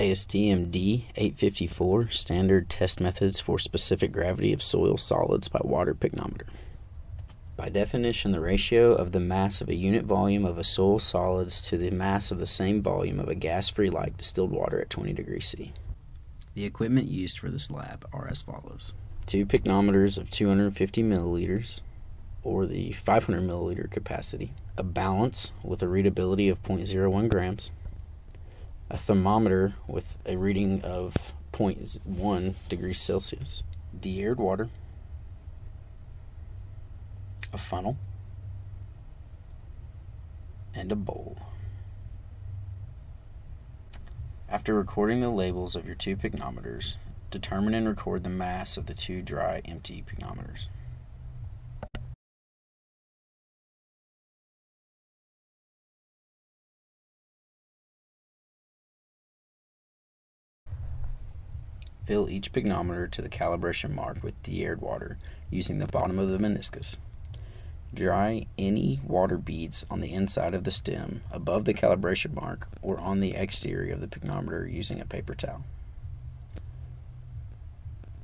ASTM D854 Standard Test Methods for Specific Gravity of Soil Solids by Water Pycnometer. By definition, the ratio of the mass of a unit volume of a soil solids to the mass of the same volume of a gas free like distilled water at 20 degrees C. The equipment used for this lab are as follows two pycnometers of 250 milliliters, or the 500 milliliter capacity, a balance with a readability of 0.01 grams, a thermometer with a reading of 0.1 degrees Celsius, de-aired water, a funnel, and a bowl. After recording the labels of your two pycnometers, determine and record the mass of the two dry empty pycnometers. Fill each pycnometer to the calibration mark with de-aired water using the bottom of the meniscus. Dry any water beads on the inside of the stem above the calibration mark or on the exterior of the pycnometer using a paper towel.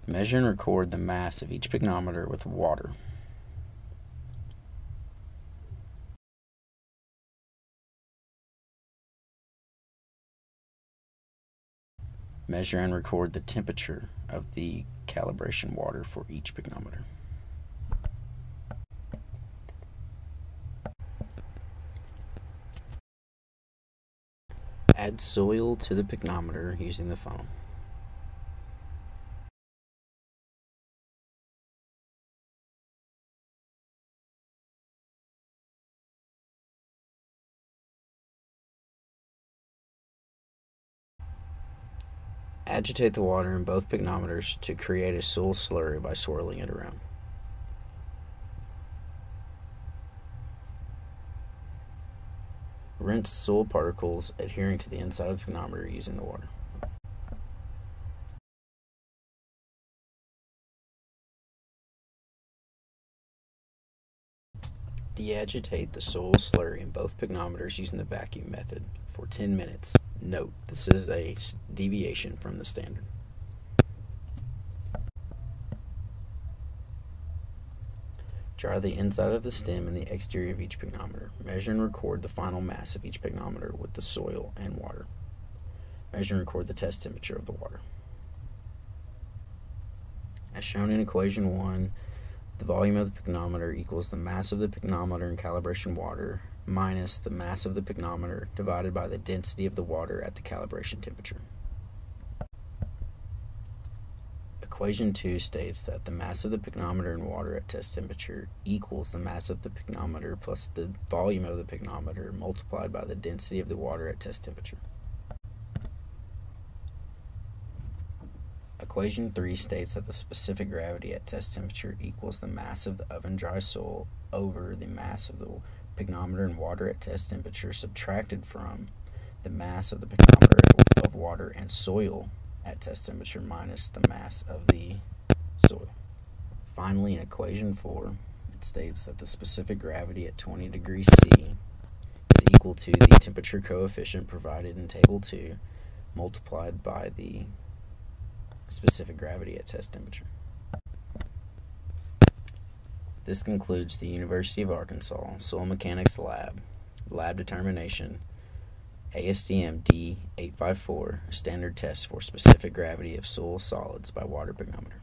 Measure and record the mass of each pycnometer with water. Measure and record the temperature of the calibration water for each pycnometer. Add soil to the pycnometer using the funnel. Agitate the water in both pycnometers to create a soil slurry by swirling it around. Rinse soil particles adhering to the inside of the pycnometer using the water. Deagitate the soil slurry in both pycnometers using the vacuum method for 10 minutes. Note, this is a deviation from the standard. Dry the inside of the stem and the exterior of each pycnometer. Measure and record the final mass of each pycnometer with the soil and water. Measure and record the test temperature of the water. As shown in equation 1, the volume of the pycnometer equals the mass of the pycnometer in calibration water minus the mass of the pycnometer divided by the density of the water at the calibration temperature. Equation 2 states that the mass of the pycnometer in water at test temperature equals the mass of the pycnometer plus the volume of the pycnometer multiplied by the density of the water at test temperature. Equation 3 states that the specific gravity at test temperature equals the mass of the oven dry soil over the mass of the pycnometer in water at test temperature subtracted from the mass of the pycnometer of water and soil at test temperature minus the mass of the soil. Finally, in equation 4, it states that the specific gravity at 20 degrees C is equal to the temperature coefficient provided in table 2 multiplied by the specific gravity at test temperature. This concludes the University of Arkansas Soil Mechanics Lab, Lab Determination ASTM D854 standard test for specific gravity of soil solids by water pycnometer.